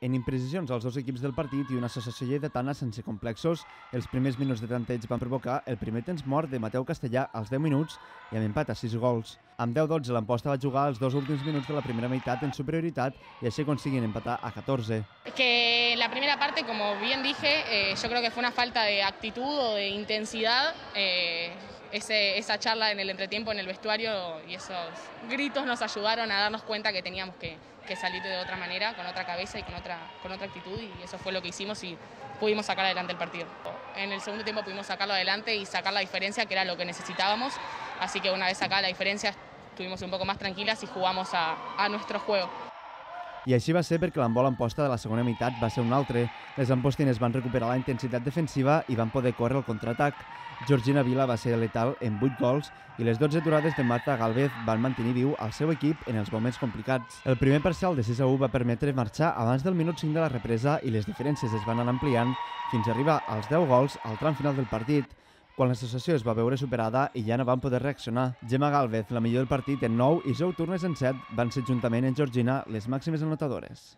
En imprecisions als dos equips del partit i una associació lleidatana sense complexos, els primers minuts de tanteig van provocar el primer temps mort de Mateu Castellà als 10 minuts i amb empat a 6 gols. Amb 10-12 l'Amposta va jugar els dos últims minuts de la primera meitat en superioritat y así consiguen empatar a 14. Que la primera parte, como bien dije, eh, yo creo que fue una falta de actitud o de intensidad. Eh, ese, esa charla en el entretiempo en el vestuario y esos gritos nos ayudaron a darnos cuenta que teníamos que, que salir de otra manera, con otra cabeza y con otra, con otra actitud y eso fue lo que hicimos y pudimos sacar adelante el partido. En el segundo tiempo pudimos sacarlo adelante y sacar la diferencia que era lo que necesitábamos, así que una vez sacada la diferencia estuvimos un poco más tranquilas y jugamos a, a nuestro juego. I així va ser perquè l'embol amposta de la segona meitat va ser un altre. Les ampostines van recuperar la intensitat defensiva i van poder córrer el contraatac. Georgina Vila va ser letal en 8 gols i les 12 aturades de Marta Galvez van mantenir viu el seu equip en els moments complicats. El primer parcial de 6 a 1 va permetre marxar abans del minut 5 de la represa i les diferències es van anar ampliant fins a arribar als 10 gols al tram final del partit quan l'associació es va veure superada i ja no van poder reaccionar. Gemma Galvez, la millor del partit en 9 i Jou Turnes en 7, van ser juntament en Georgina les màximes anotadores.